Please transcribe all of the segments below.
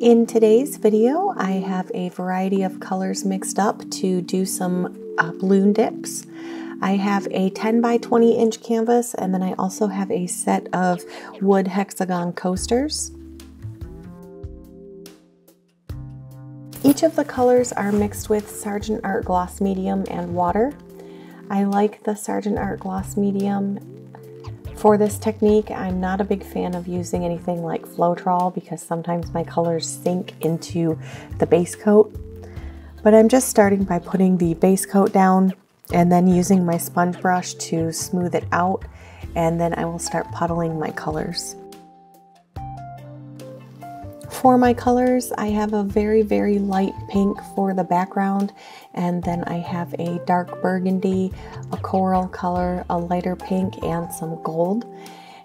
In today's video, I have a variety of colors mixed up to do some uh, balloon dips. I have a 10 by 20 inch canvas and then I also have a set of wood hexagon coasters. Each of the colors are mixed with Sargent Art Gloss Medium and water. I like the Sargent Art Gloss Medium for this technique, I'm not a big fan of using anything like Floetrol because sometimes my colors sink into the base coat. But I'm just starting by putting the base coat down and then using my sponge brush to smooth it out and then I will start puddling my colors. For my colors, I have a very, very light pink for the background, and then I have a dark burgundy, a coral color, a lighter pink, and some gold.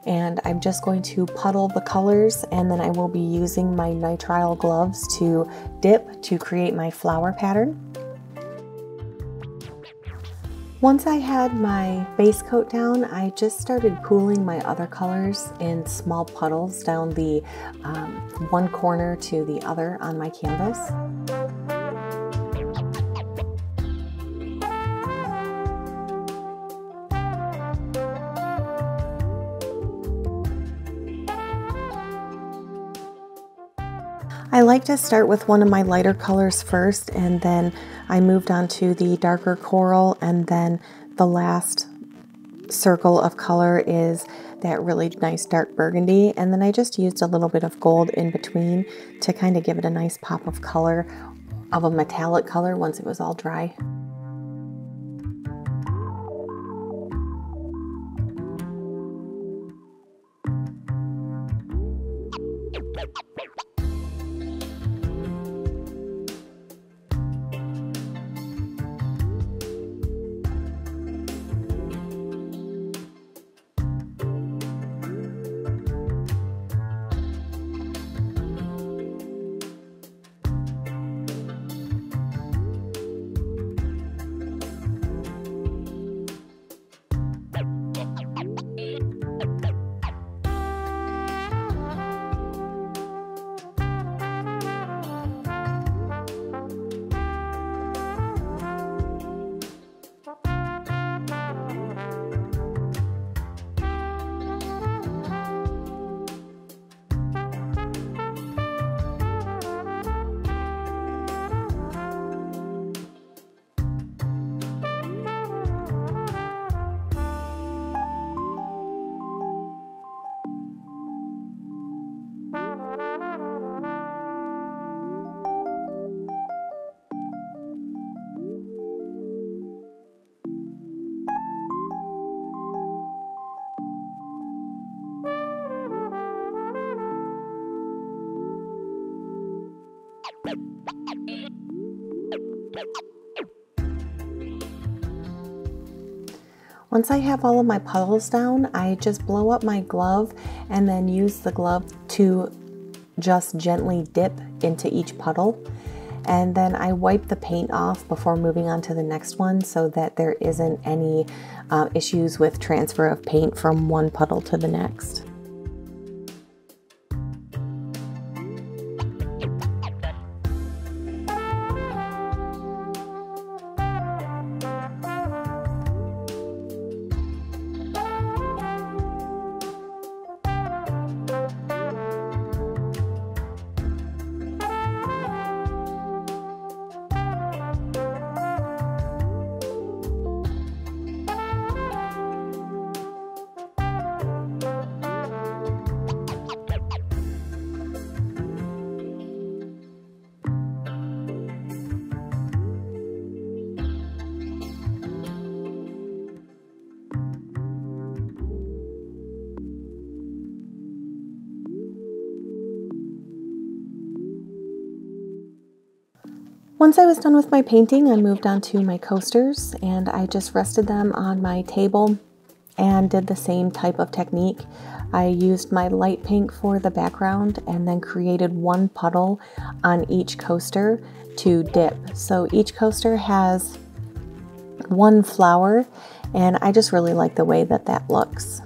And I'm just going to puddle the colors, and then I will be using my nitrile gloves to dip to create my flower pattern. Once I had my base coat down, I just started pooling my other colors in small puddles down the um, one corner to the other on my canvas. Like to start with one of my lighter colors first and then I moved on to the darker coral and then the last circle of color is that really nice dark burgundy and then I just used a little bit of gold in between to kind of give it a nice pop of color of a metallic color once it was all dry. Once I have all of my puddles down, I just blow up my glove and then use the glove to just gently dip into each puddle. And then I wipe the paint off before moving on to the next one so that there isn't any uh, issues with transfer of paint from one puddle to the next. Once I was done with my painting, I moved on to my coasters and I just rested them on my table and did the same type of technique. I used my light pink for the background and then created one puddle on each coaster to dip. So each coaster has one flower and I just really like the way that that looks.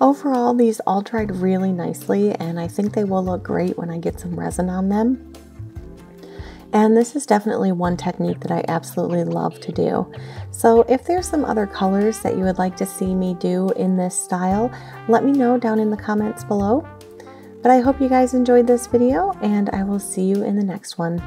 Overall, these all dried really nicely and I think they will look great when I get some resin on them. And this is definitely one technique that I absolutely love to do. So if there's some other colors that you would like to see me do in this style, let me know down in the comments below. But I hope you guys enjoyed this video and I will see you in the next one.